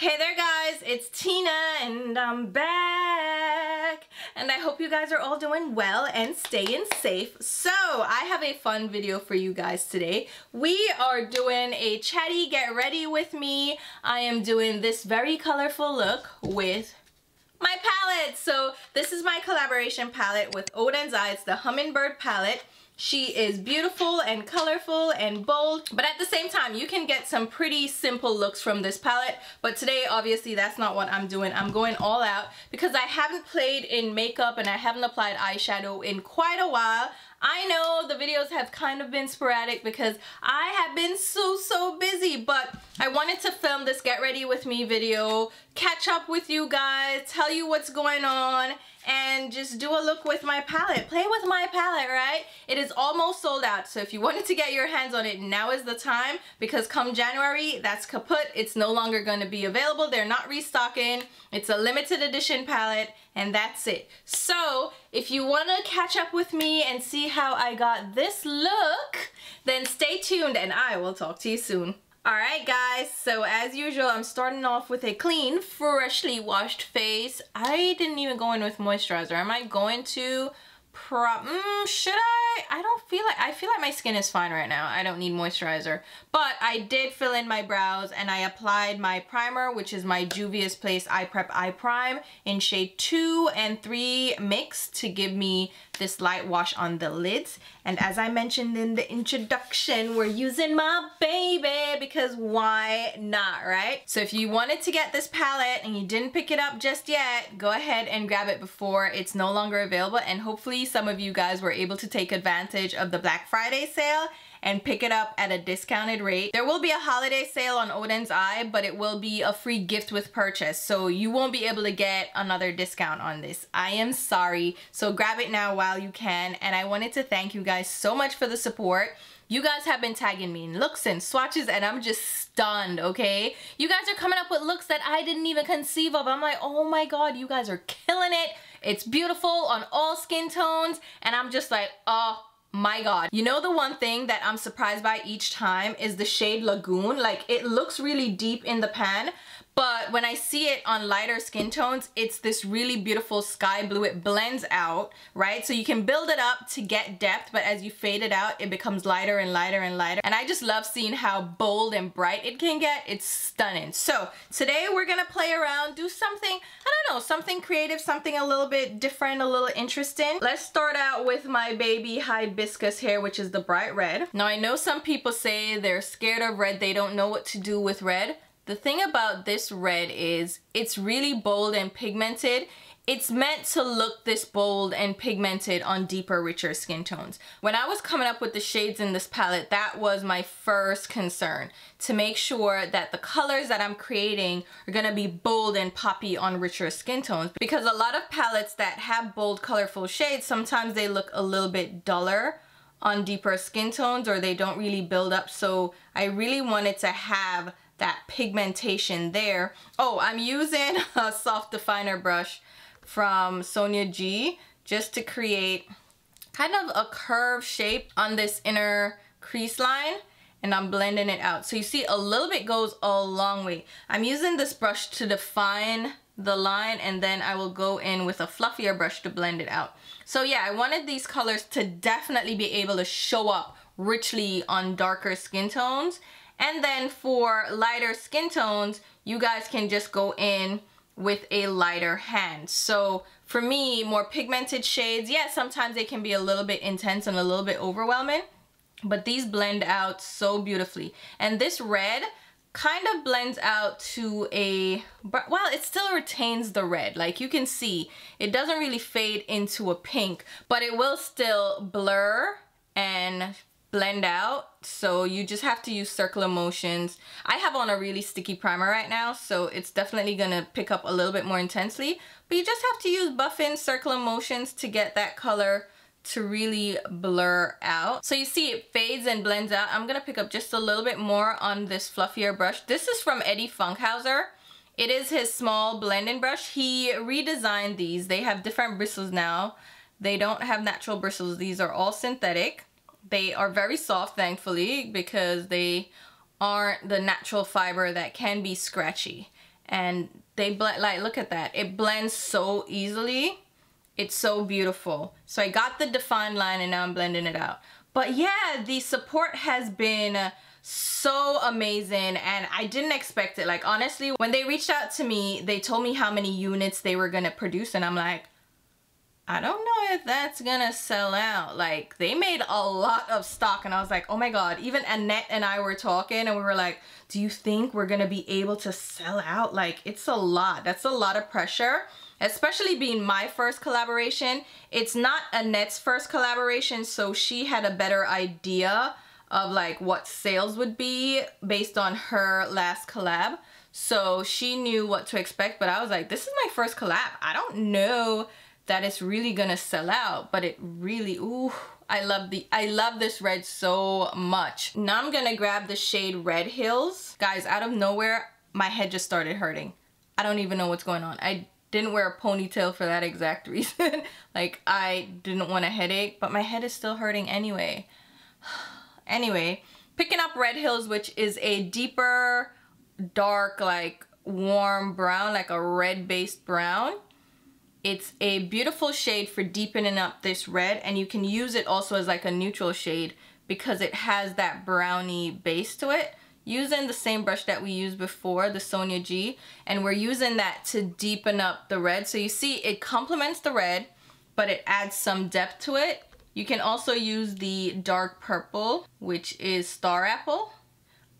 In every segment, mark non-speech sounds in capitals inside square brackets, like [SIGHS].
Hey there guys, it's Tina and I'm back and I hope you guys are all doing well and staying safe. So I have a fun video for you guys today. We are doing a chatty get ready with me. I am doing this very colorful look with my palette. So this is my collaboration palette with Oden's Eye. It's the Hummingbird palette. She is beautiful and colorful and bold, but at the same time, you can get some pretty simple looks from this palette. But today, obviously, that's not what I'm doing. I'm going all out because I haven't played in makeup and I haven't applied eyeshadow in quite a while. I know the videos have kind of been sporadic because I have been so, so busy, but I wanted to film this get ready with me video, catch up with you guys, tell you what's going on, and just do a look with my palette. Play with my palette, right? It is almost sold out, so if you wanted to get your hands on it, now is the time because come January, that's kaput. It's no longer going to be available. They're not restocking. It's a limited edition palette, and that's it. So, if you want to catch up with me and see how I got this look, then stay tuned and I will talk to you soon. Alright guys, so as usual, I'm starting off with a clean, freshly washed face. I didn't even go in with moisturizer. Am I going to Pro mm, should I? I don't feel like, I feel like my skin is fine right now. I don't need moisturizer. But I did fill in my brows and I applied my primer, which is my Juvia's Place Eye Prep Eye Prime in shade 2 and 3 mix to give me this light wash on the lids. And as I mentioned in the introduction, we're using my baby because why not, right? So if you wanted to get this palette and you didn't pick it up just yet, go ahead and grab it before it's no longer available and hopefully some of you guys were able to take advantage of the Black Friday sale and pick it up at a discounted rate. There will be a holiday sale on Oden's Eye, but it will be a free gift with purchase. So you won't be able to get another discount on this. I am sorry. So grab it now while you can. And I wanted to thank you guys so much for the support. You guys have been tagging me in looks and swatches and I'm just stunned, okay? You guys are coming up with looks that I didn't even conceive of. I'm like, oh my God, you guys are killing it. It's beautiful on all skin tones and I'm just like, oh my god. You know the one thing that i'm surprised by each time is the shade lagoon. Like it looks really deep in the pan but when I see it on lighter skin tones, it's this really beautiful sky blue. It blends out, right? So you can build it up to get depth, but as you fade it out, it becomes lighter and lighter and lighter. And I just love seeing how bold and bright it can get. It's stunning. So today we're gonna play around, do something, I don't know, something creative, something a little bit different, a little interesting. Let's start out with my baby hibiscus hair, which is the bright red. Now I know some people say they're scared of red, they don't know what to do with red. The thing about this red is it's really bold and pigmented. It's meant to look this bold and pigmented on deeper, richer skin tones. When I was coming up with the shades in this palette, that was my first concern, to make sure that the colors that I'm creating are gonna be bold and poppy on richer skin tones. Because a lot of palettes that have bold, colorful shades, sometimes they look a little bit duller on deeper skin tones or they don't really build up. So I really wanted to have that pigmentation there. Oh, I'm using [LAUGHS] a soft definer brush from Sonia G just to create kind of a curved shape on this inner crease line and I'm blending it out. So you see a little bit goes a long way. I'm using this brush to define the line and then I will go in with a fluffier brush to blend it out. So yeah, I wanted these colors to definitely be able to show up richly on darker skin tones and then for lighter skin tones, you guys can just go in with a lighter hand. So for me, more pigmented shades, yeah, sometimes they can be a little bit intense and a little bit overwhelming, but these blend out so beautifully. And this red kind of blends out to a, well, it still retains the red. Like you can see, it doesn't really fade into a pink, but it will still blur and blend out. So you just have to use circular motions. I have on a really sticky primer right now so it's definitely gonna pick up a little bit more intensely. But you just have to use buff in circular motions to get that color to really blur out. So you see it fades and blends out. I'm gonna pick up just a little bit more on this fluffier brush. This is from Eddie Funkhouser. It is his small blending brush. He redesigned these. They have different bristles now. They don't have natural bristles. These are all synthetic they are very soft, thankfully, because they aren't the natural fiber that can be scratchy. and they blend, like, look at that. It blends so easily. It's so beautiful. So I got the defined line and now I'm blending it out. But yeah, the support has been so amazing and I didn't expect it. Like honestly, when they reached out to me, they told me how many units they were gonna produce and I'm like, I don't know if that's gonna sell out. Like they made a lot of stock and I was like, oh my God, even Annette and I were talking and we were like, do you think we're gonna be able to sell out? Like it's a lot, that's a lot of pressure, especially being my first collaboration. It's not Annette's first collaboration, so she had a better idea of like what sales would be based on her last collab. So she knew what to expect, but I was like, this is my first collab. I don't know that it's really gonna sell out, but it really, ooh, I love the, I love this red so much. Now I'm gonna grab the shade Red Hills. Guys, out of nowhere, my head just started hurting. I don't even know what's going on. I didn't wear a ponytail for that exact [LAUGHS] reason. like I didn't want a headache, but my head is still hurting anyway. [SIGHS] anyway, picking up Red Hills, which is a deeper, dark, like warm brown, like a red based brown. It's a beautiful shade for deepening up this red and you can use it also as like a neutral shade because it has that brownie base to it. Using the same brush that we used before, the Sonia G, and we're using that to deepen up the red. So you see it complements the red, but it adds some depth to it. You can also use the dark purple, which is Star Apple.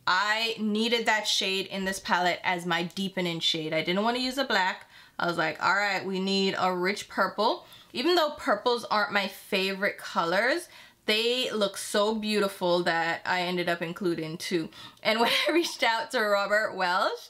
I needed that shade in this palette as my deepening shade. I didn't want to use a black. I was like, all right, we need a rich purple. Even though purples aren't my favorite colors, they look so beautiful that I ended up including two. And [LAUGHS] when I reached out to Robert Welsh,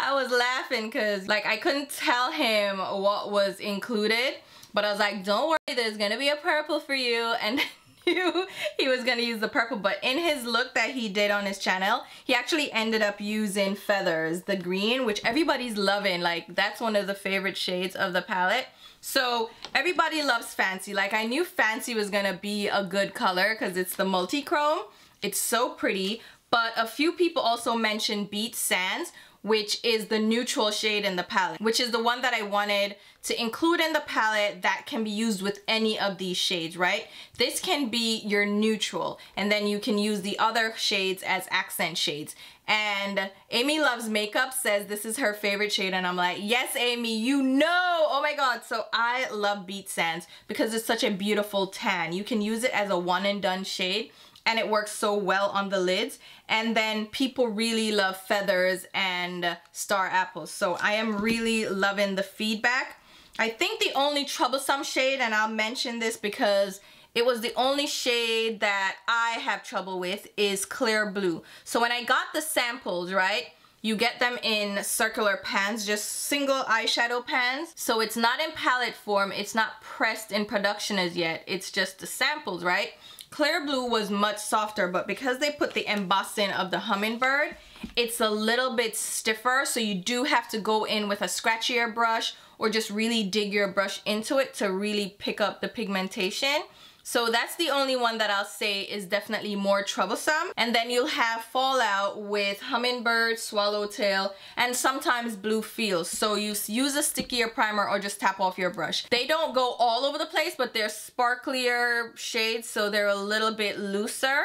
I was laughing because like I couldn't tell him what was included, but I was like, don't worry, there's gonna be a purple for you. And [LAUGHS] knew [LAUGHS] he was gonna use the purple but in his look that he did on his channel he actually ended up using feathers the green which everybody's loving. Like that's one of the favorite shades of the palette. So everybody loves fancy. Like I knew fancy was gonna be a good color because it's the multi-chrome. It's so pretty. But a few people also mentioned Beach Sands which is the neutral shade in the palette, which is the one that I wanted to include in the palette that can be used with any of these shades, right? This can be your neutral, and then you can use the other shades as accent shades. And Amy Loves Makeup says this is her favorite shade, and I'm like, yes, Amy, you know! Oh my god, so I love Beach Sands because it's such a beautiful tan. You can use it as a one and done shade, and it works so well on the lids. And then people really love feathers and star apples. So I am really loving the feedback. I think the only troublesome shade, and I'll mention this because it was the only shade that I have trouble with, is clear blue. So when I got the samples, right, you get them in circular pans, just single eyeshadow pans. So it's not in palette form, it's not pressed in production as yet, it's just the samples, right? Clear Blue was much softer, but because they put the embossing of the hummingbird, it's a little bit stiffer, so you do have to go in with a scratchier brush or just really dig your brush into it to really pick up the pigmentation. So that's the only one that I'll say is definitely more troublesome. And then you'll have fallout with hummingbird, swallowtail, and sometimes blue feels. So you use a stickier primer or just tap off your brush. They don't go all over the place, but they're sparklier shades, so they're a little bit looser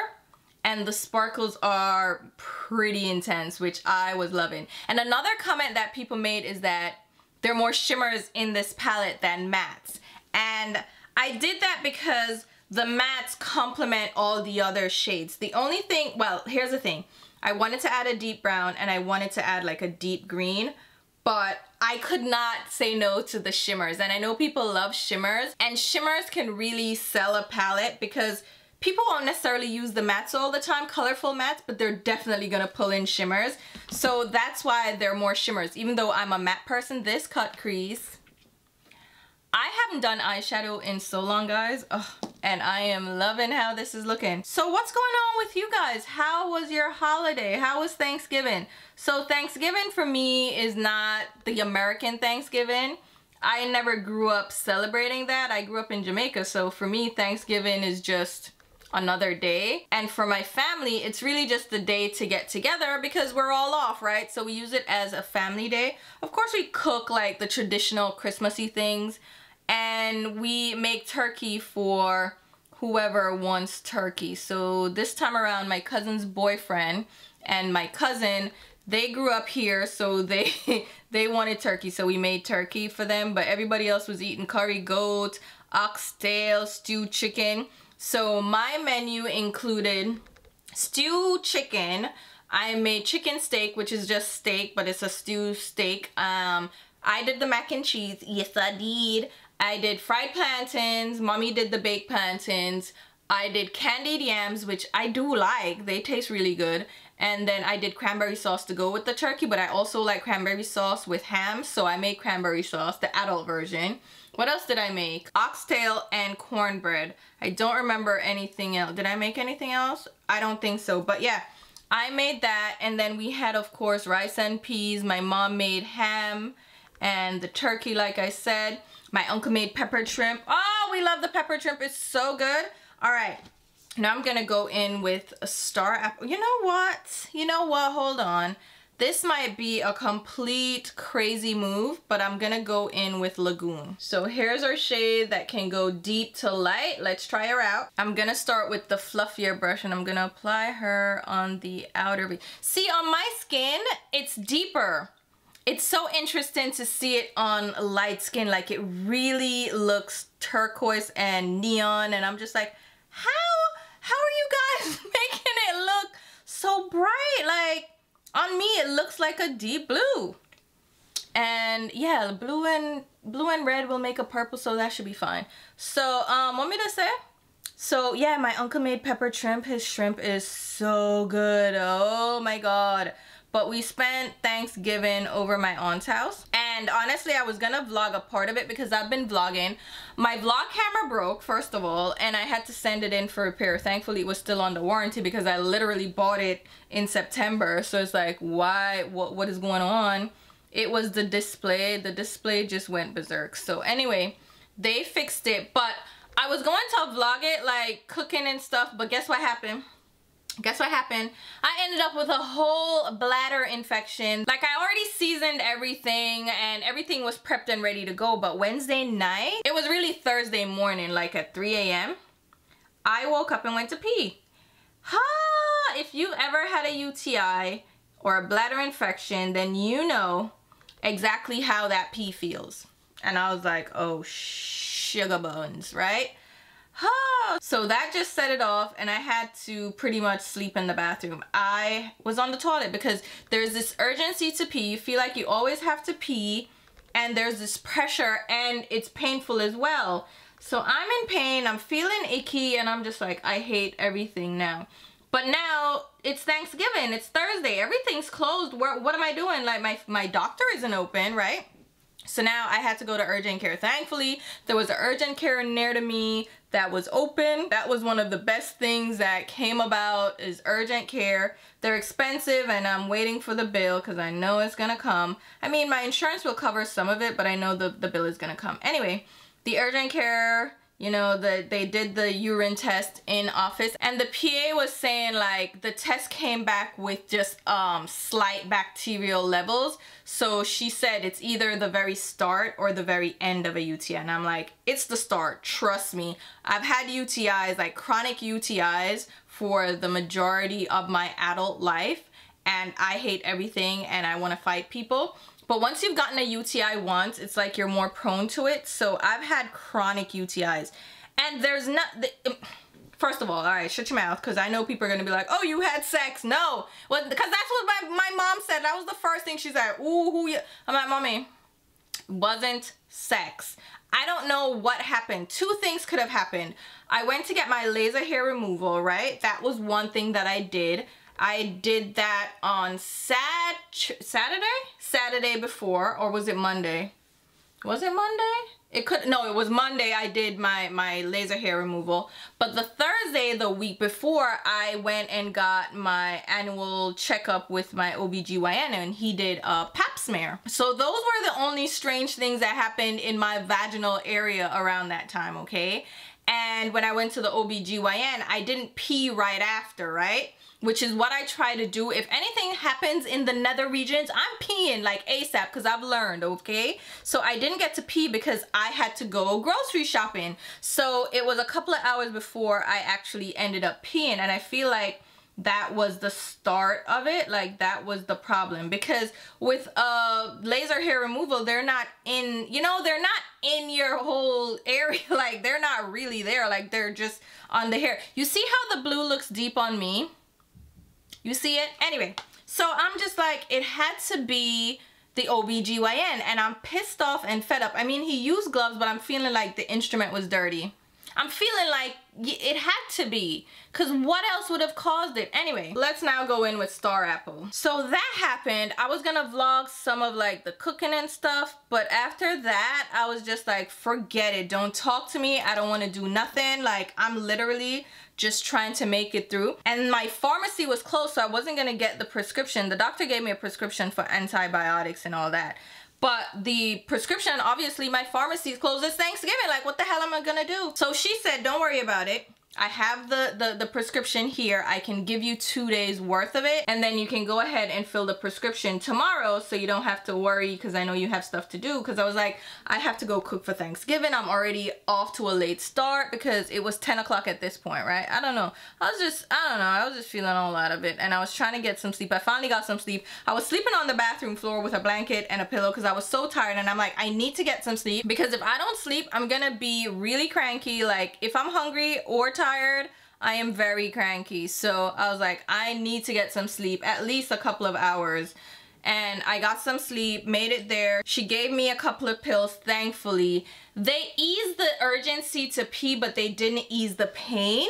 and the sparkles are pretty intense, which I was loving. And another comment that people made is that there are more shimmers in this palette than mattes. And I did that because the mattes complement all the other shades. The only thing, well, here's the thing. I wanted to add a deep brown and I wanted to add like a deep green, but I could not say no to the shimmers. And I know people love shimmers and shimmers can really sell a palette because people won't necessarily use the mattes all the time, colorful mattes, but they're definitely gonna pull in shimmers. So that's why there are more shimmers. Even though I'm a matte person, this cut crease, I haven't done eyeshadow in so long, guys. Ugh, and I am loving how this is looking. So what's going on with you guys? How was your holiday? How was Thanksgiving? So Thanksgiving for me is not the American Thanksgiving. I never grew up celebrating that. I grew up in Jamaica, so for me, Thanksgiving is just another day. And for my family, it's really just the day to get together because we're all off, right? So we use it as a family day. Of course, we cook like the traditional Christmassy things and we make turkey for whoever wants turkey. So this time around, my cousin's boyfriend and my cousin, they grew up here, so they [LAUGHS] they wanted turkey, so we made turkey for them. But everybody else was eating curry goat, oxtail, stewed chicken. So my menu included stewed chicken. I made chicken steak, which is just steak, but it's a stew steak. Um, I did the mac and cheese. Yes, I did. I did fried plantains. Mommy did the baked plantains. I did candied yams, which I do like. They taste really good. And then I did cranberry sauce to go with the turkey, but I also like cranberry sauce with ham, so I made cranberry sauce, the adult version. What else did I make? Oxtail and cornbread. I don't remember anything else. Did I make anything else? I don't think so, but yeah. I made that, and then we had, of course, rice and peas. My mom made ham and the turkey, like I said. My uncle made peppered shrimp. Oh, we love the peppered shrimp. It's so good. All right. Now I'm going to go in with a star apple. You know what? You know what? Hold on. This might be a complete crazy move, but I'm going to go in with Lagoon. So here's our shade that can go deep to light. Let's try her out. I'm going to start with the fluffier brush and I'm going to apply her on the outer. See, on my skin, it's deeper it's so interesting to see it on light skin. Like it really looks turquoise and neon and I'm just like how? How are you guys [LAUGHS] making it look so bright? Like on me it looks like a deep blue. And yeah blue and blue and red will make a purple so that should be fine. So um want me to say? So yeah my uncle made pepper shrimp his shrimp is so good. Oh my god but we spent Thanksgiving over my aunt's house. And honestly, I was gonna vlog a part of it because I've been vlogging. My vlog camera broke, first of all, and I had to send it in for repair. Thankfully, it was still under warranty because I literally bought it in September. So it's like, why, what, what is going on? It was the display. The display just went berserk. So anyway, they fixed it, but I was going to vlog it like cooking and stuff, but guess what happened? Guess what happened? I ended up with a whole bladder infection. Like i already seasoned everything and everything was prepped and ready to go but wednesday night it was really thursday morning like at 3 a.m i woke up and went to pee. Ha if you ever had a uti or a bladder infection then you know exactly how that pee feels. And i was like oh sugar buns right so that just set it off and I had to pretty much sleep in the bathroom. I was on the toilet because there's this urgency to pee. You feel like you always have to pee and there's this pressure and it's painful as well. So I'm in pain, I'm feeling icky and I'm just like, I hate everything now. But now it's Thanksgiving, it's Thursday, everything's closed. Where, what am I doing? Like my, my doctor isn't open, right? So now I had to go to urgent care. Thankfully, there was an urgent care near to me that was open. That was one of the best things that came about is urgent care. They're expensive and I'm waiting for the bill because I know it's gonna come. I mean, my insurance will cover some of it, but I know the, the bill is gonna come. Anyway, the urgent care you know, the, they did the urine test in office and the PA was saying like the test came back with just um, slight bacterial levels. So she said it's either the very start or the very end of a UTI. And I'm like, it's the start, trust me. I've had UTIs, like chronic UTIs for the majority of my adult life and I hate everything and I want to fight people. But once you've gotten a UTI once, it's like you're more prone to it. So I've had chronic UTIs. And there's not... The, um, First of all, all right, shut your mouth, because I know people are going to be like, oh, you had sex. No. Well, because that's what my, my mom said. That was the first thing she said. Ooh, who you... I'm like, mommy, wasn't sex. I don't know what happened. Two things could have happened. I went to get my laser hair removal, right? That was one thing that I did. I did that on Sat Saturday? Saturday before, or was it Monday? Was it Monday? It could, no, it was Monday I did my, my laser hair removal. But the Thursday, the week before, I went and got my annual checkup with my OBGYN and he did a pap smear. So those were the only strange things that happened in my vaginal area around that time, okay? And when I went to the OBGYN, I didn't pee right after, right? Which is what I try to do. If anything happens in the nether regions, I'm peeing like ASAP because I've learned, okay? So I didn't get to pee because I had to go grocery shopping. So it was a couple of hours before I actually ended up peeing. And I feel like that was the start of it like that was the problem because with uh laser hair removal they're not in you know they're not in your whole area [LAUGHS] like they're not really there like they're just on the hair you see how the blue looks deep on me you see it? Anyway so I'm just like it had to be the OBGYN and I'm pissed off and fed up. I mean he used gloves but I'm feeling like the instrument was dirty. I'm feeling like it had to be because what else would have caused it? Anyway let's now go in with star apple. So that happened. I was gonna vlog some of like the cooking and stuff but after that i was just like forget it. Don't talk to me. I don't want to do nothing. Like i'm literally just trying to make it through and my pharmacy was closed so i wasn't gonna get the prescription the doctor gave me a prescription for antibiotics and all that but the prescription, obviously my pharmacy is closed. It's Thanksgiving. Like, what the hell am I gonna do? So she said, don't worry about it. I have the, the, the prescription here. I can give you two days worth of it and then you can go ahead and fill the prescription tomorrow so you don't have to worry because I know you have stuff to do because I was like, I have to go cook for Thanksgiving. I'm already off to a late start because it was 10 o'clock at this point, right? I don't know. I was just, I don't know. I was just feeling all out of it and I was trying to get some sleep. I finally got some sleep. I was sleeping on the bathroom floor with a blanket and a pillow because I was so tired and I'm like, I need to get some sleep because if I don't sleep, I'm gonna be really cranky. Like if I'm hungry or tired, tired. I am very cranky. So I was like, I need to get some sleep, at least a couple of hours. And I got some sleep, made it there. She gave me a couple of pills, thankfully. They eased the urgency to pee, but they didn't ease the pain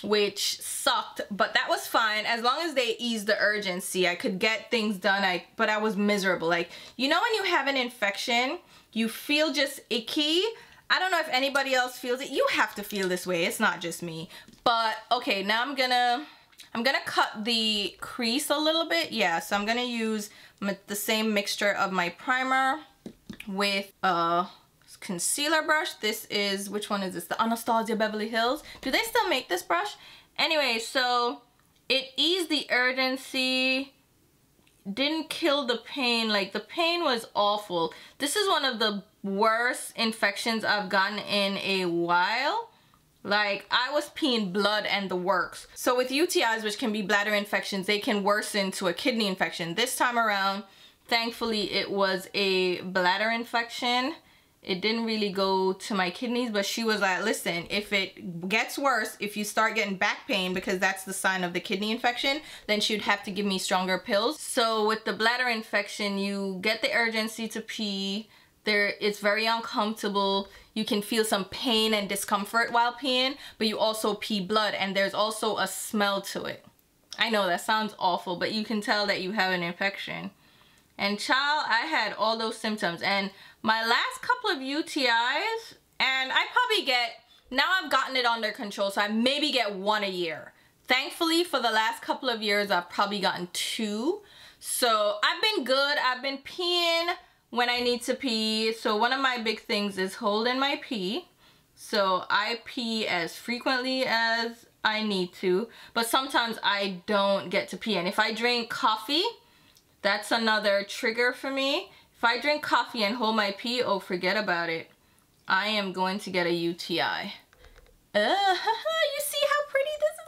which sucked but that was fine as long as they eased the urgency I could get things done I but I was miserable like you know when you have an infection you feel just icky I don't know if anybody else feels it. You have to feel this way. It's not just me. But okay, now I'm gonna I'm gonna cut the crease a little bit. Yeah, so I'm gonna use the same mixture of my primer with a concealer brush. This is, which one is this? The Anastasia Beverly Hills. Do they still make this brush? Anyway, so it eased the urgency didn't kill the pain like the pain was awful this is one of the worst infections I've gotten in a while. Like I was peeing blood and the works. So with UTIs which can be bladder infections they can worsen to a kidney infection. This time around thankfully it was a bladder infection. It didn't really go to my kidneys but she was like listen if it gets worse if you start getting back pain because that's the sign of the kidney infection then she would have to give me stronger pills. So with the bladder infection you get the urgency to pee there it's very uncomfortable you can feel some pain and discomfort while peeing but you also pee blood and there's also a smell to it I know that sounds awful but you can tell that you have an infection and child I had all those symptoms and my last couple of UTIs, and I probably get, now I've gotten it under control, so I maybe get one a year. Thankfully, for the last couple of years, I've probably gotten two. So I've been good. I've been peeing when I need to pee. So one of my big things is holding my pee. So I pee as frequently as I need to, but sometimes I don't get to pee. And if I drink coffee, that's another trigger for me. If I drink coffee and hold my pee, oh, forget about it. I am going to get a UTI. Uh, [LAUGHS] you see how?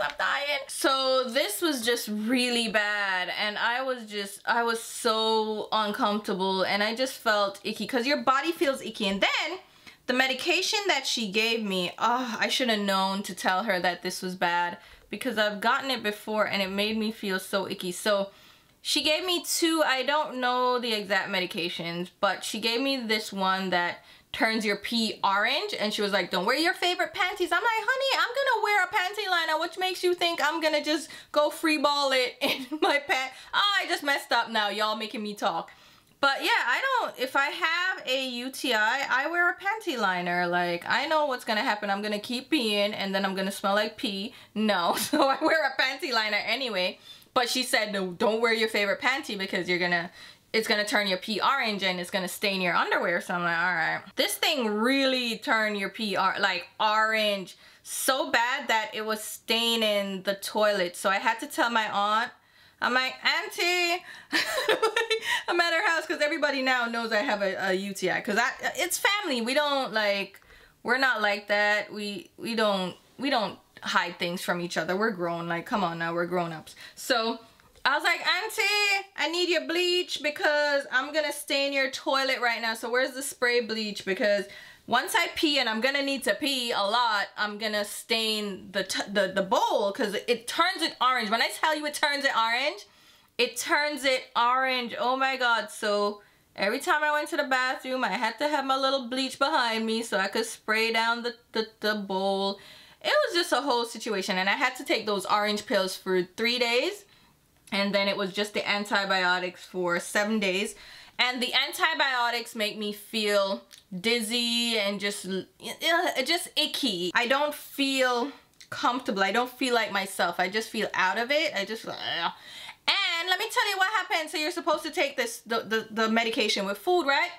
I'm dying. So this was just really bad and I was just, I was so uncomfortable and I just felt icky because your body feels icky. And then the medication that she gave me, oh, I should have known to tell her that this was bad because I've gotten it before and it made me feel so icky. So she gave me two, I don't know the exact medications, but she gave me this one that turns your pee orange and she was like don't wear your favorite panties. I'm like honey i'm gonna wear a panty liner which makes you think i'm gonna just go free ball it [LAUGHS] in my pant oh i just messed up now y'all making me talk. But yeah i don't if i have a uti i wear a panty liner. Like i know what's gonna happen. I'm gonna keep peeing and then i'm gonna smell like pee. No [LAUGHS] so i wear a panty liner anyway. But she said, no, don't wear your favorite panty because you're gonna it's gonna turn your orange and it's gonna stain your underwear. So I'm like, all right. This thing really turned your pee like orange so bad that it was staining the toilet. So I had to tell my aunt, I'm like, Auntie, [LAUGHS] I'm at her house because everybody now knows I have a, a UTI because I it's family. We don't like, we're not like that. We we don't we don't hide things from each other. We're grown. Like, come on now, we're grown ups. So I was like, Auntie, I need your bleach because I'm gonna stain your toilet right now. So where's the spray bleach? Because once I pee and I'm gonna need to pee a lot, I'm gonna stain the the, the bowl because it turns it orange. When I tell you it turns it orange, it turns it orange. Oh my god. So every time I went to the bathroom, I had to have my little bleach behind me so I could spray down the, the, the bowl. It was just a whole situation and I had to take those orange pills for three days and then it was just the antibiotics for seven days. And the antibiotics make me feel dizzy and just eh, just icky. I don't feel comfortable. I don't feel like myself. I just feel out of it. I just eh. and let me tell you what happened. So you're supposed to take this the, the, the medication with food right?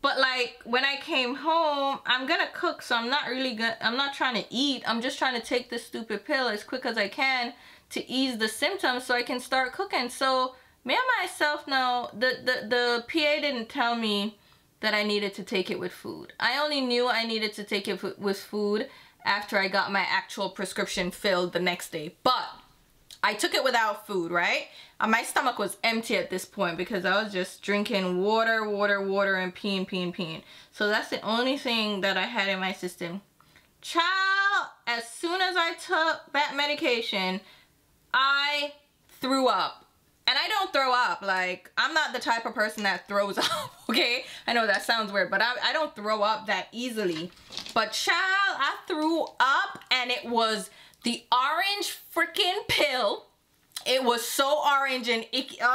But like when I came home, I'm gonna cook, so I'm not really gonna, I'm not trying to eat. I'm just trying to take this stupid pill as quick as I can to ease the symptoms so I can start cooking. So me and myself now, the, the, the PA didn't tell me that I needed to take it with food. I only knew I needed to take it with food after I got my actual prescription filled the next day. But I took it without food, right? And my stomach was empty at this point because I was just drinking water, water, water, and peeing, peeing, peeing. So that's the only thing that I had in my system. Child, as soon as I took that medication, I threw up. And I don't throw up. Like, I'm not the type of person that throws [LAUGHS] up, okay? I know that sounds weird, but I, I don't throw up that easily. But child, I threw up and it was the orange freaking pill. It was so orange and icky. [LAUGHS]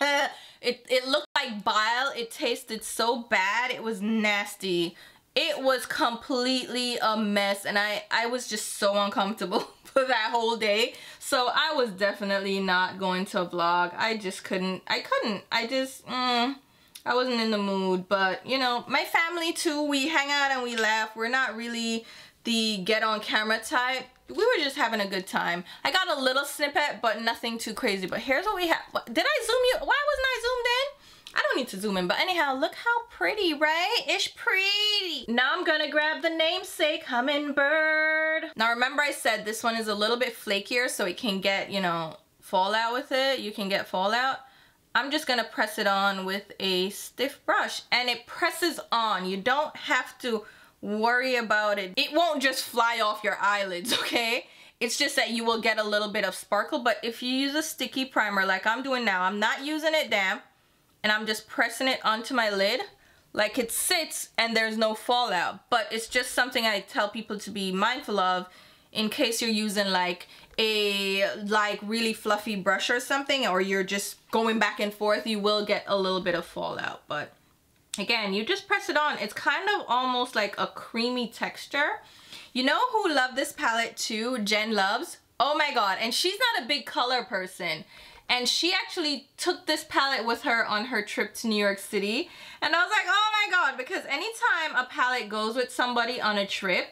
Uh, it, it looked like bile. It tasted so bad. It was nasty. It was completely a mess and I, I was just so uncomfortable. [LAUGHS] that whole day. So I was definitely not going to vlog. I just couldn't. I couldn't. I just, mm, I wasn't in the mood. But, you know, my family too, we hang out and we laugh. We're not really the get on camera type. We were just having a good time. I got a little snippet, but nothing too crazy. But here's what we have. Did I zoom you? Why wasn't I zoomed in? I don't need to zoom in, but anyhow, look how pretty, right? It's pretty. Now I'm gonna grab the namesake hummingbird. Now remember I said this one is a little bit flakier so it can get, you know, fallout with it. You can get fallout. I'm just gonna press it on with a stiff brush and it presses on. You don't have to worry about it. It won't just fly off your eyelids, [LAUGHS] okay? It's just that you will get a little bit of sparkle, but if you use a sticky primer like I'm doing now, I'm not using it damp and I'm just pressing it onto my lid like it sits and there's no fallout. But it's just something I tell people to be mindful of in case you're using like a like really fluffy brush or something or you're just going back and forth you will get a little bit of fallout. But again you just press it on. It's kind of almost like a creamy texture. You know who loved this palette too? Jen Luv. Oh my god. And she's not a big color person and she actually took this palette with her on her trip to New York City. And I was like oh my god because anytime a palette goes with somebody on a trip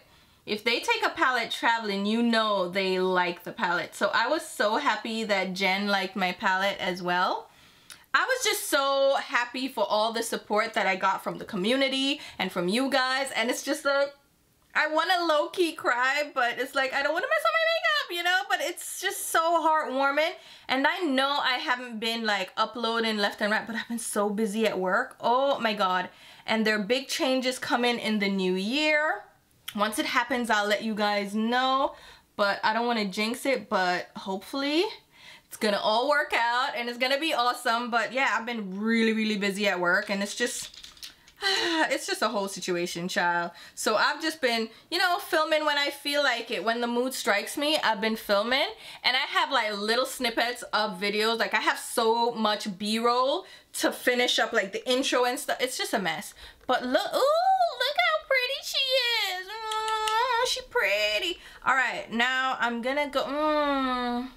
if they take a palette traveling you know they like the palette. So I was so happy that Jen liked my palette as well. I was just so happy for all the support that I got from the community and from you guys. And it's just like I want to low-key cry, but it's like, I don't want to mess up my makeup, you know? But it's just so heartwarming. And I know I haven't been like uploading left and right, but I've been so busy at work. Oh my God. And there are big changes coming in the new year. Once it happens, I'll let you guys know. But I don't want to jinx it, but hopefully it's gonna all work out and it's gonna be awesome. But yeah, I've been really, really busy at work and it's just [SIGHS] it's just a whole situation child. So I've just been you know filming when I feel like it. When the mood strikes me I've been filming. And I have like little snippets of videos. Like I have so much b-roll to finish up like the intro and stuff. It's just a mess. But look ooh look how pretty she is. Mm, she pretty. All right now I'm gonna go mm,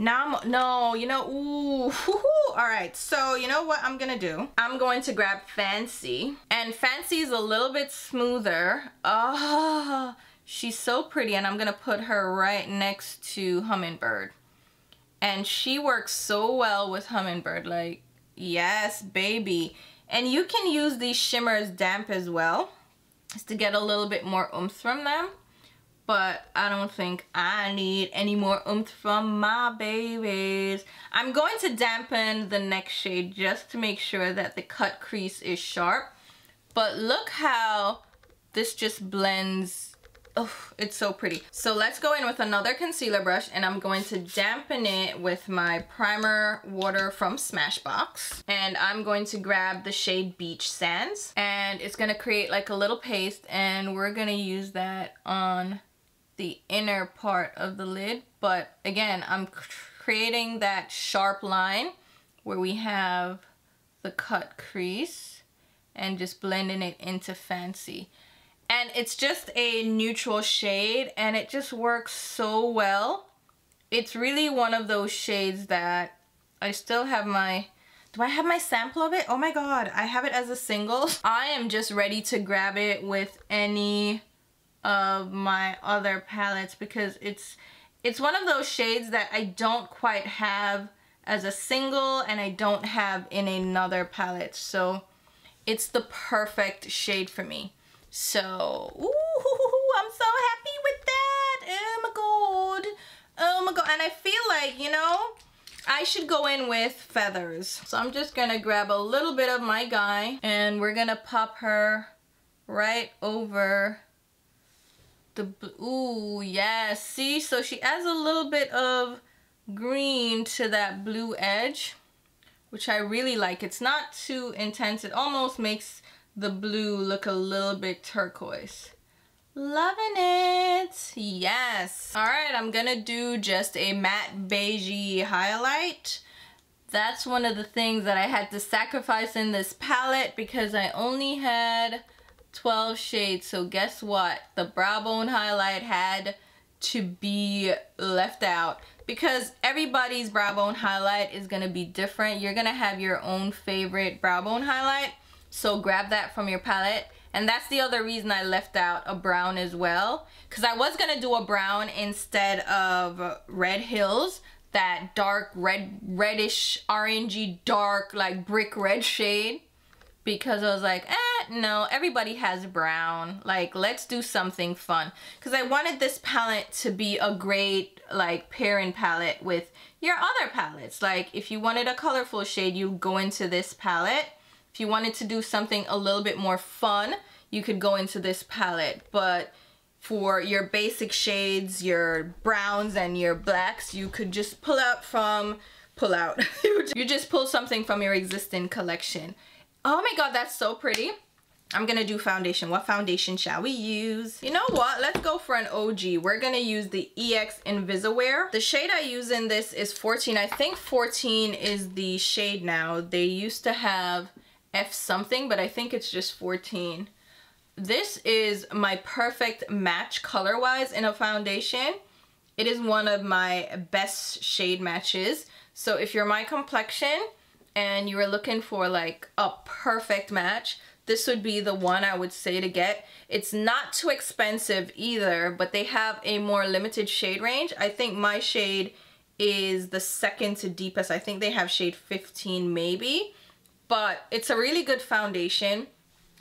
Now I'm, no, you know, ooh, [LAUGHS] all right. So you know what I'm gonna do? I'm going to grab Fancy and Fancy is a little bit smoother. Oh, she's so pretty and I'm gonna put her right next to Hummingbird. And she works so well with Hummingbird, like, yes, baby. And you can use these shimmers damp as well, just to get a little bit more oomph from them but I don't think I need any more oomph from my babies. I'm going to dampen the next shade just to make sure that the cut crease is sharp. But look how this just blends. Oh, it's so pretty. So let's go in with another concealer brush and I'm going to dampen it with my primer water from Smashbox. And I'm going to grab the shade Beach Sands and it's gonna create like a little paste and we're gonna use that on the inner part of the lid. But again, I'm creating that sharp line where we have the cut crease and just blending it into Fancy. And it's just a neutral shade and it just works so well. It's really one of those shades that I still have my do I have my sample of it? Oh my god, I have it as a single. [LAUGHS] I am just ready to grab it with any of my other palettes because it's it's one of those shades that I don't quite have as a single and I don't have in another palette. So it's the perfect shade for me. So ooh, I'm so happy with that. Oh my god. Oh my god. And I feel like you know I should go in with feathers. So I'm just gonna grab a little bit of my guy and we're gonna pop her right over the, ooh, yeah, see? So she adds a little bit of green to that blue edge, which I really like. It's not too intense. It almost makes the blue look a little bit turquoise. Loving it. Yes. All right, I'm gonna do just a matte beigey highlight. That's one of the things that I had to sacrifice in this palette because I only had 12 shades. So guess what? The brow bone highlight had to be left out because everybody's brow bone highlight is going to be different. You're going to have your own favorite brow bone highlight. So grab that from your palette. And that's the other reason I left out a brown as well. Because I was going to do a brown instead of Red Hills. That dark red, reddish, orangey, dark, like brick red shade because I was like, eh, no, everybody has brown. Like, let's do something fun. Because I wanted this palette to be a great, like, pairing palette with your other palettes. Like, if you wanted a colorful shade, you go into this palette. If you wanted to do something a little bit more fun, you could go into this palette. But for your basic shades, your browns and your blacks, you could just pull out from, pull out. [LAUGHS] you just pull something from your existing collection. Oh my god, that's so pretty. I'm gonna do foundation. What foundation shall we use? You know what? Let's go for an OG. We're gonna use the EX Invisiwear. The shade I use in this is 14. I think 14 is the shade now. They used to have F something, but I think it's just 14. This is my perfect match color-wise in a foundation. It is one of my best shade matches. So if you're my complexion, and you were looking for like a perfect match, this would be the one I would say to get. It's not too expensive either, but they have a more limited shade range. I think my shade is the second to deepest. I think they have shade 15 maybe, but it's a really good foundation.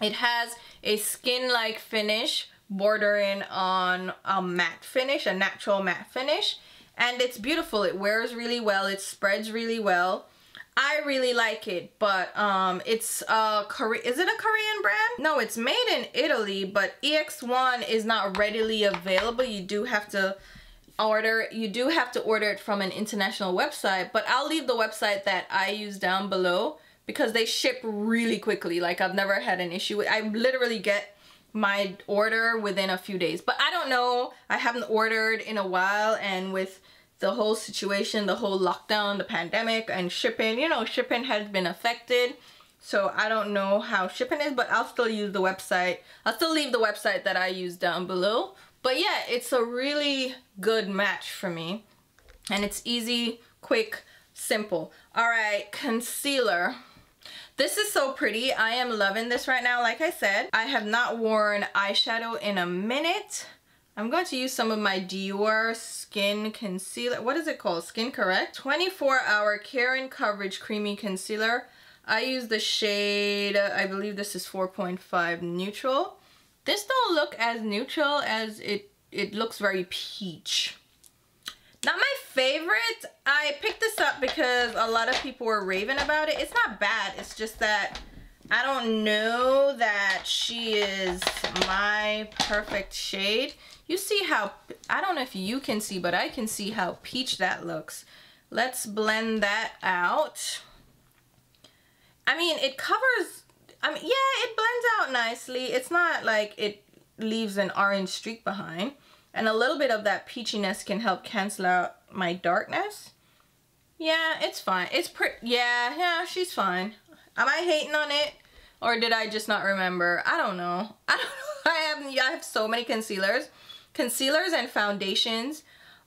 It has a skin-like finish bordering on a matte finish, a natural matte finish, and it's beautiful. It wears really well, it spreads really well. I really like it, but um, it's a Korean, is it a Korean brand? No, it's made in Italy, but EX1 is not readily available. You do have to order, you do have to order it from an international website, but I'll leave the website that I use down below because they ship really quickly. Like I've never had an issue I literally get my order within a few days, but I don't know. I haven't ordered in a while and with the whole situation, the whole lockdown, the pandemic, and shipping. You know, shipping has been affected. So I don't know how shipping is, but I'll still use the website. I'll still leave the website that I use down below. But yeah, it's a really good match for me. And it's easy, quick, simple. All right, concealer. This is so pretty. I am loving this right now. Like I said, I have not worn eyeshadow in a minute. I'm going to use some of my Dior Skin Concealer. What is it called? Skin Correct? 24 Hour Care and Coverage Creamy Concealer. I use the shade, I believe this is 4.5 Neutral. This don't look as neutral as it, it looks very peach. Not my favorite. I picked this up because a lot of people were raving about it. It's not bad. It's just that I don't know that she is my perfect shade. You see how, I don't know if you can see, but I can see how peach that looks. Let's blend that out. I mean, it covers, I mean, yeah, it blends out nicely. It's not like it leaves an orange streak behind. And a little bit of that peachiness can help cancel out my darkness. Yeah, it's fine. It's pretty, yeah, yeah, she's fine. Am I hating on it? Or did I just not remember? I don't know. [LAUGHS] I don't know. I have, I have so many concealers. Concealers and foundations.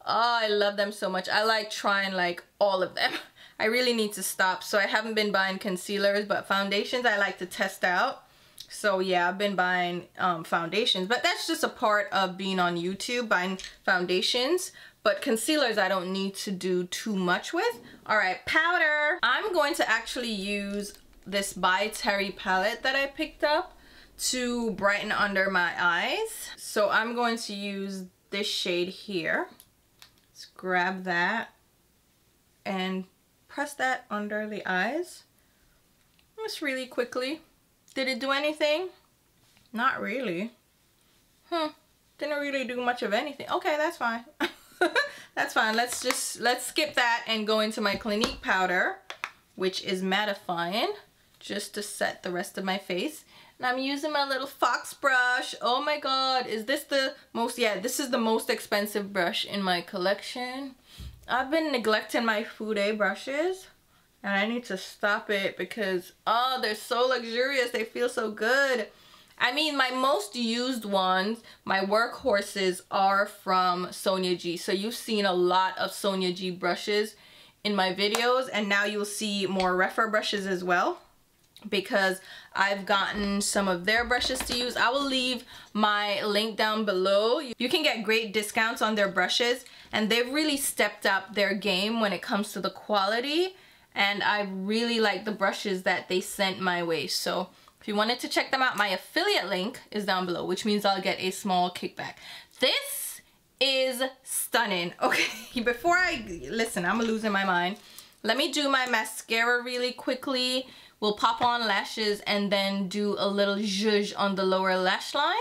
Oh, I love them so much. I like trying like all of them. [LAUGHS] I really need to stop. So I haven't been buying concealers, but foundations I like to test out. So yeah, I've been buying um, foundations, but that's just a part of being on YouTube, buying foundations. But concealers I don't need to do too much with. All right, powder. I'm going to actually use this by Terry palette that I picked up to brighten under my eyes. So I'm going to use this shade here. Let's grab that and press that under the eyes. Just really quickly. Did it do anything? Not really. Hmm. Didn't really do much of anything. Okay, that's fine. [LAUGHS] that's fine. Let's just, let's skip that and go into my Clinique powder, which is mattifying, just to set the rest of my face. And I'm using my little Fox brush. Oh my god, is this the most, yeah, this is the most expensive brush in my collection. I've been neglecting my Fude eh, brushes. And I need to stop it because, oh, they're so luxurious. They feel so good. I mean, my most used ones, my workhorses are from Sonia G. So you've seen a lot of Sonia G brushes in my videos. And now you'll see more Rephr brushes as well because I've gotten some of their brushes to use. I will leave my link down below. You can get great discounts on their brushes and they've really stepped up their game when it comes to the quality and I really like the brushes that they sent my way. So if you wanted to check them out, my affiliate link is down below, which means I'll get a small kickback. This is stunning. [LAUGHS] Okay, before I, listen, I'm losing my mind. Let me do my mascara really quickly. We'll pop on lashes and then do a little zhuzh on the lower lash line.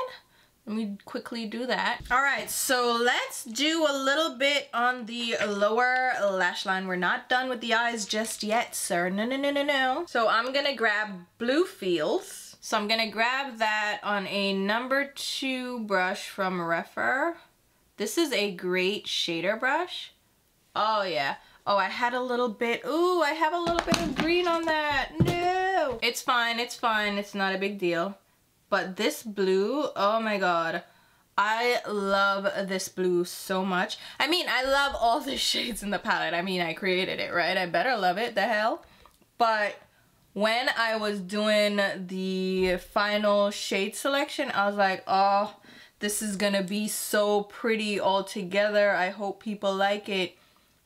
Let me quickly do that. All right, so let's do a little bit on the lower lash line. We're not done with the eyes just yet, sir. No, no, no, no, no. So I'm gonna grab Bluefields. So I'm gonna grab that on a number two brush from Rephr. This is a great shader brush. Oh yeah. Oh, I had a little bit, ooh, I have a little bit of green on that. No. It's fine, it's fine. It's not a big deal. But this blue, oh my god. I love this blue so much. I mean, I love all the [LAUGHS] shades in the palette. I mean, I created it, right? I better love it, the hell. But when I was doing the final shade selection, I was like, oh, this is gonna be so pretty all together. I hope people like it.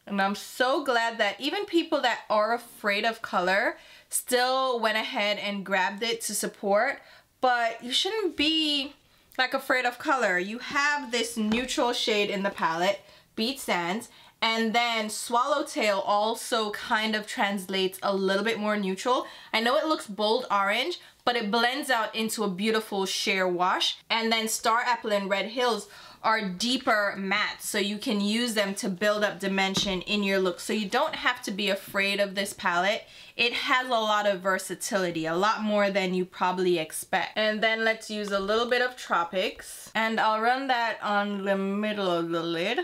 And I'm so glad that even people that are afraid of color still went ahead and grabbed it to support but you shouldn't be like afraid of color. You have this neutral shade in the palette, Beach Sands, and then Swallowtail also kind of translates a little bit more neutral. I know it looks bold orange, but it blends out into a beautiful sheer wash. And then Star Apple and Red Hills are deeper matte so you can use them to build up dimension in your look so you don't have to be afraid of this palette it has a lot of versatility a lot more than you probably expect and then let's use a little bit of tropics and I'll run that on the middle of the lid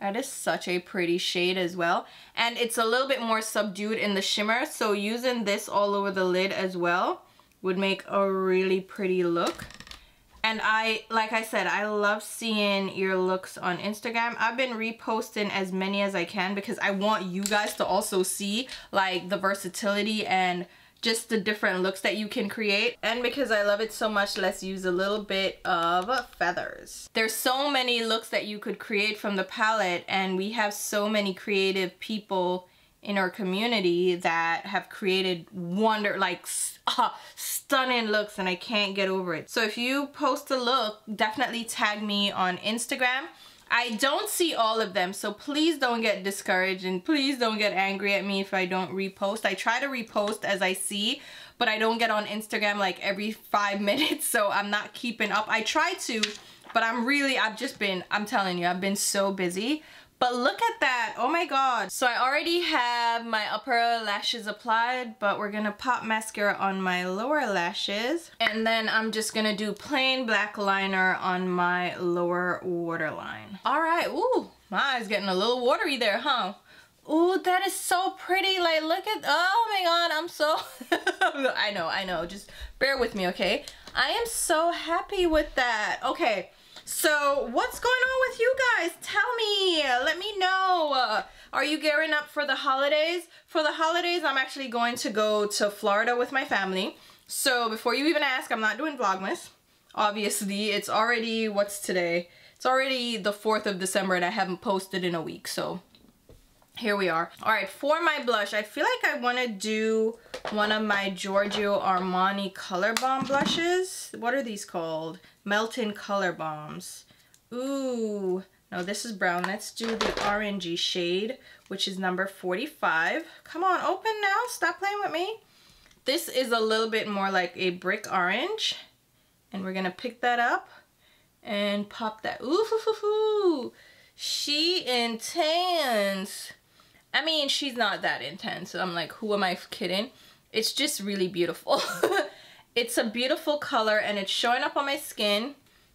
that is such a pretty shade as well. And it's a little bit more subdued in the shimmer. So using this all over the lid as well would make a really pretty look. And I, like I said, I love seeing your looks on Instagram. I've been reposting as many as I can because I want you guys to also see like the versatility and just the different looks that you can create. And because I love it so much, let's use a little bit of feathers. There's so many looks that you could create from the palette and we have so many creative people in our community that have created wonder like [LAUGHS] uh, stunning looks and I can't get over it. So if you post a look, definitely tag me on Instagram. I don't see all of them, so please don't get discouraged and please don't get angry at me if I don't repost. I try to repost as I see, but I don't get on Instagram like every five [LAUGHS] minutes, so I'm not keeping up. I try to, but I'm really, I've just been, I'm telling you, I've been so busy. But look at that. Oh my god. So I already have my upper lashes applied, but we're gonna pop mascara on my lower lashes. And then I'm just gonna do plain black liner on my lower waterline. Alright, ooh, my eye's getting a little watery there, huh? Ooh, that is so pretty. Like, look at, oh my god, I'm so, [LAUGHS] I know, I know. Just bear with me, okay? I am so happy with that. Okay, so what's going on with you guys? Tell me, let me know. Are you gearing up for the holidays? For the holidays, I'm actually going to go to Florida with my family. So before you even ask, I'm not doing Vlogmas. Obviously, it's already, what's today? It's already the 4th of December and I haven't posted in a week, so here we are. All right, for my blush, I feel like I want to do one of my Giorgio Armani Color Bomb blushes. What are these called? Melting Color Bombs. Ooh, no, this is brown. Let's do the orangey shade, which is number 45. Come on, open now. Stop playing with me. This is a little bit more like a brick orange. And we're going to pick that up and pop that. Ooh, hoo, hoo, hoo. she intense. I mean, she's not that intense. I'm like, who am I kidding? It's just really beautiful. [LAUGHS] It's a beautiful color and it's showing up on my skin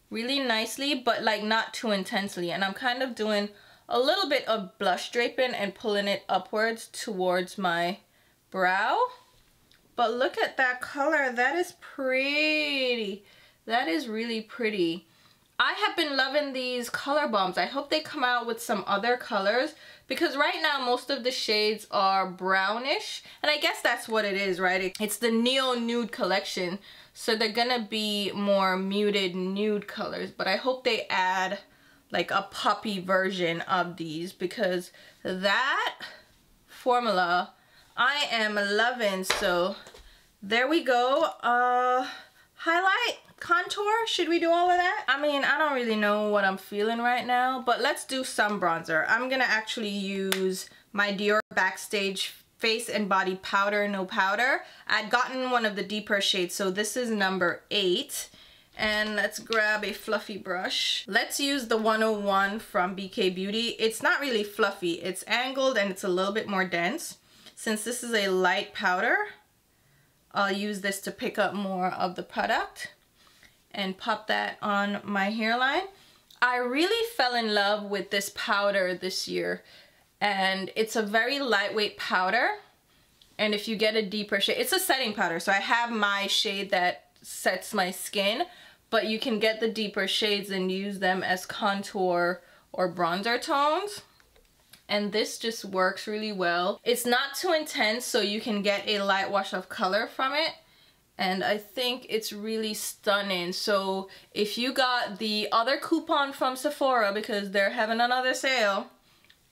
really nicely, but like not too intensely. And I'm kind of doing a little bit of blush draping and pulling it upwards towards my brow. But look at that color. That is pretty. That is really pretty. I have been loving these color bombs. I hope they come out with some other colors because right now most of the shades are brownish and I guess that's what it is, right? It's the Neo Nude collection. So they're gonna be more muted nude colors but I hope they add like a puppy version of these because that formula I am loving. So there we go. Uh highlight contour should we do all of that? I mean i don't really know what i'm feeling right now but let's do some bronzer. I'm gonna actually use my dior backstage face and body powder no powder. I'd gotten one of the deeper shades so this is number eight. And let's grab a fluffy brush. Let's use the 101 from bk beauty. It's not really fluffy. It's angled and it's a little bit more dense. Since this is a light powder I'll use this to pick up more of the product and pop that on my hairline. I really fell in love with this powder this year and it's a very lightweight powder and if you get a deeper shade, it's a setting powder so I have my shade that sets my skin but you can get the deeper shades and use them as contour or bronzer tones and this just works really well. It's not too intense so you can get a light wash of color from it and I think it's really stunning. So if you got the other coupon from Sephora because they're having another sale,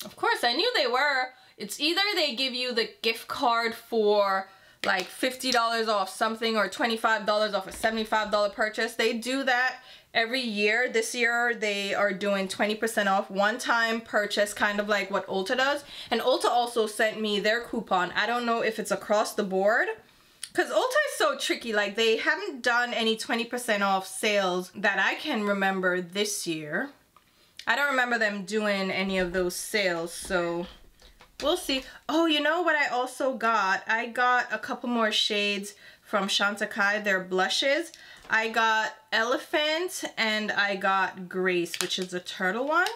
of course I knew they were. It's either they give you the gift card for like $50 off something or $25 off a $75 purchase. They do that every year. This year they are doing 20% off one-time purchase, kind of like what Ulta does. And Ulta also sent me their coupon. I don't know if it's across the board because Ulta is so tricky. Like they haven't done any 20% off sales that I can remember this year. I don't remember them doing any of those sales. So we'll see. Oh, you know what I also got? I got a couple more shades from Chantecaille, They're blushes. I got Elephant and I got Grace, which is a turtle one.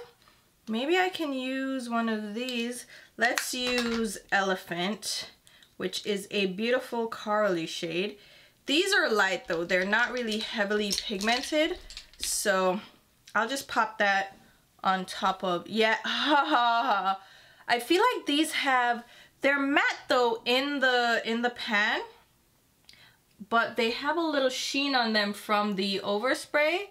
Maybe I can use one of these. Let's use Elephant which is a beautiful corally shade. These are light though, they're not really heavily pigmented, So I'll just pop that on top of, yeah, [LAUGHS] I feel like these have, they're matte though in the, in the pan, but they have a little sheen on them from the overspray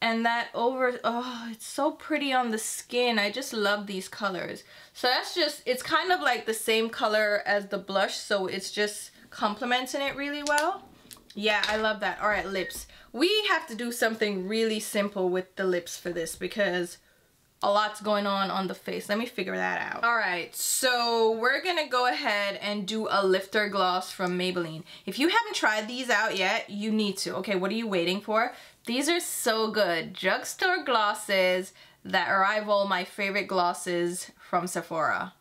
and that over oh it's so pretty on the skin I just love these colors so that's just it's kind of like the same color as the blush so it's just complementing it really well yeah I love that all right lips we have to do something really simple with the lips for this because a lot's going on on the face. Let me figure that out. All right, so we're gonna go ahead and do a lifter gloss from Maybelline. If you haven't tried these out yet, you need to. Okay, what are you waiting for? These are so good. Drugstore glosses that rival my favorite glosses from Sephora.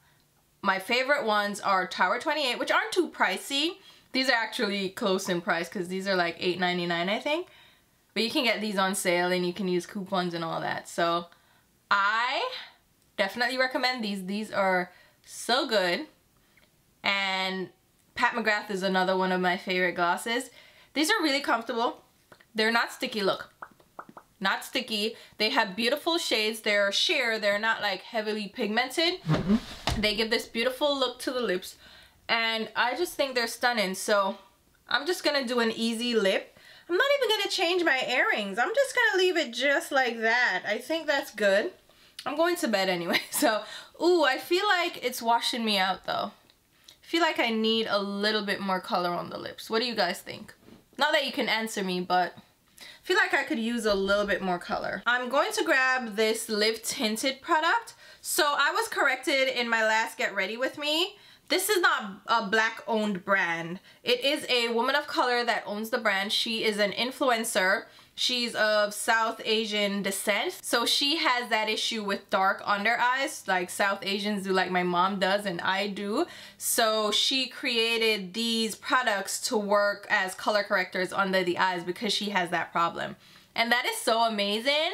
My favorite ones are Tower 28, which aren't too pricey. These are actually close in price because these are like $8.99 I think. But you can get these on sale and you can use coupons and all that. So I definitely recommend these. These are so good. And Pat McGrath is another one of my favorite glosses. These are really comfortable. They're not sticky, look. Not sticky. They have beautiful shades. They're sheer. They're not like heavily pigmented. Mm -hmm. They give this beautiful look to the lips. And I just think they're stunning. So I'm just going to do an easy lip. I'm not even going to change my earrings. I'm just going to leave it just like that. I think that's good. I'm going to bed anyway. [LAUGHS] So, ooh, I feel like it's washing me out though. I feel like I need a little bit more color on the lips. What do you guys think? Not that you can answer me, but feel like I could use a little bit more color. I'm going to grab this Live Tinted product. So I was corrected in my last Get Ready With Me this is not a black owned brand. It is a woman of color that owns the brand. She is an influencer. She's of South Asian descent. So she has that issue with dark under eyes like South Asians do like my mom does and I do. So she created these products to work as color correctors under the eyes because she has that problem. And that is so amazing.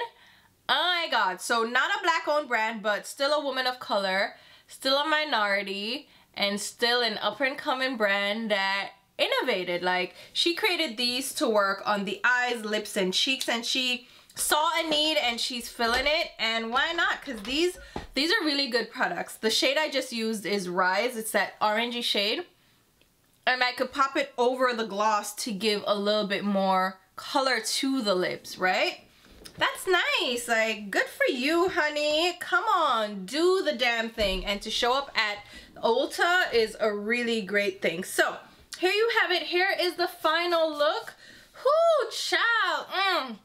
Oh my god. So not a black owned brand but still a woman of color, still a minority and still an up and coming brand that innovated. Like she created these to work on the eyes, lips, and cheeks and she saw a need and she's filling it and why not? Because these these are really good products. The shade I just used is Rise. It's that orangey shade. And I could pop it over the gloss to give a little bit more color to the lips right? That's nice. Like good for you honey. Come on do the damn thing. And to show up at Ulta is a really great thing. So here you have it. Here is the final look. Whoo, child. Mm.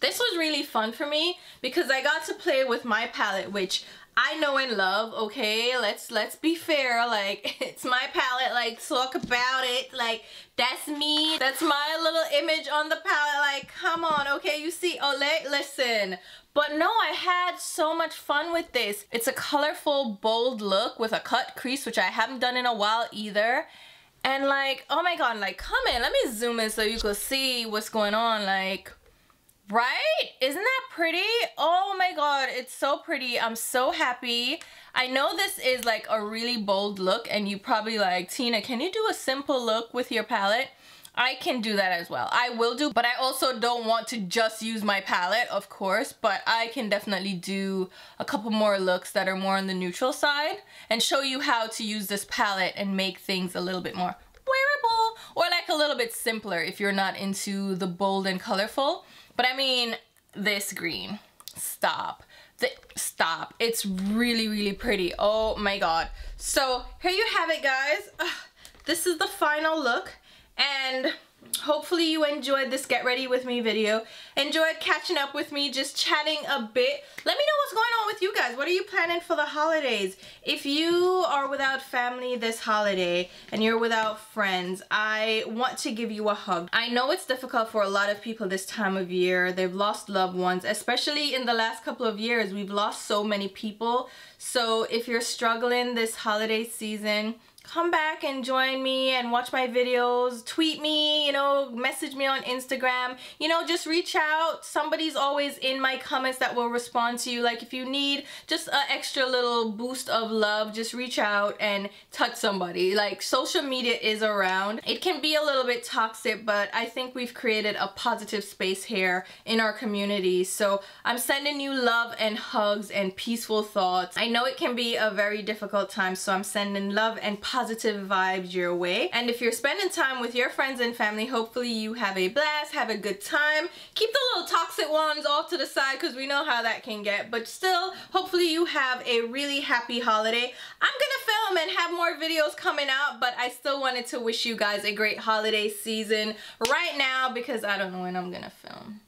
This was really fun for me because I got to play with my palette, which I know and love, okay? Let's let's be fair. Like, [LAUGHS] it's my palette. Like, talk about it. Like, that's me. That's my little image on the palette. Like, come on, okay? You see, oh, listen. But no, I had so much fun with this. It's a colorful, bold look with a cut crease, which I haven't done in a while either. And like, oh my god, like, come in. Let me zoom in so you can see what's going on. Like, right? Isn't that pretty? Oh my god, it's so pretty. I'm so happy. I know this is like a really bold look and you probably like, Tina, can you do a simple look with your palette? I can do that as well. I will do, but I also don't want to just use my palette, of course, but I can definitely do a couple more looks that are more on the neutral side and show you how to use this palette and make things a little bit more wearable or like a little bit simpler if you're not into the bold and colorful. But I mean, this green, stop. The, stop. It's really, really pretty. Oh my god. So here you have it, guys. Ugh, this is the final look and hopefully you enjoyed this get ready with me video. Enjoyed catching up with me just chatting a bit. Let me know what's going on with you guys. What are you planning for the holidays? If you are without family this holiday and you're without friends I want to give you a hug. I know it's difficult for a lot of people this time of year. They've lost loved ones especially in the last couple of years. We've lost so many people. So if you're struggling this holiday season come back and join me and watch my videos. Tweet me, you know, message me on Instagram. You know, just reach out. Somebody's always in my comments that will respond to you. Like if you need just an extra little boost of love, just reach out and touch somebody. Like social media is around. It can be a little bit toxic, but I think we've created a positive space here in our community. So I'm sending you love and hugs and peaceful thoughts. I know it can be a very difficult time, so I'm sending love and positive vibes your way. And if you're spending time with your friends and family, hopefully you have a blast, have a good time. Keep the little toxic ones off to the side because we know how that can get. But still, hopefully you have a really happy holiday. I'm gonna film and have more videos coming out, but I still wanted to wish you guys a great holiday season right now because I don't know when I'm gonna film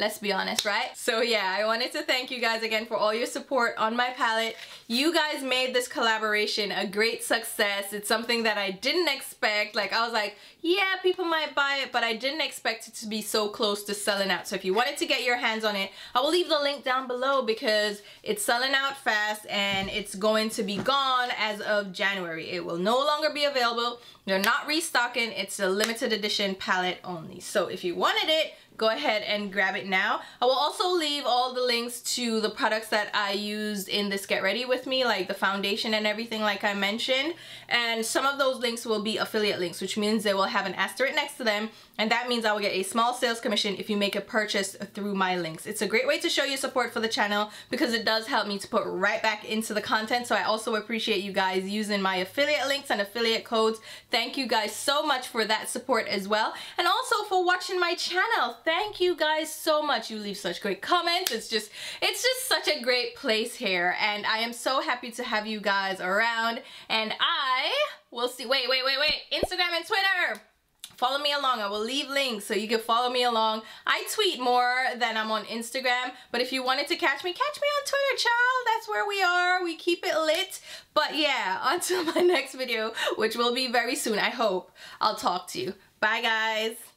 let's be honest right? So yeah I wanted to thank you guys again for all your support on my palette. You guys made this collaboration a great success. It's something that I didn't expect. Like I was like yeah people might buy it but I didn't expect it to be so close to selling out. So if you wanted to get your hands on it I will leave the link down below because it's selling out fast and it's going to be gone as of January. It will no longer be available. They're not restocking. It's a limited edition palette only. So if you wanted it go ahead and grab it now. I will also leave all the links to the products that I used in this Get Ready With Me, like the foundation and everything like I mentioned. And some of those links will be affiliate links, which means they will have an asterisk next to them. And that means I will get a small sales commission if you make a purchase through my links. It's a great way to show your support for the channel because it does help me to put right back into the content. So I also appreciate you guys using my affiliate links and affiliate codes. Thank you guys so much for that support as well. And also for watching my channel thank you guys so much. You leave such great comments. It's just, it's just such a great place here. And I am so happy to have you guys around. And I will see, wait, wait, wait, wait, Instagram and Twitter follow me along. I will leave links so you can follow me along. I tweet more than I'm on Instagram, but if you wanted to catch me, catch me on Twitter, child. That's where we are. We keep it lit. But yeah, [LAUGHS] until my next video, which will be very soon, I hope. I'll talk to you. Bye, guys.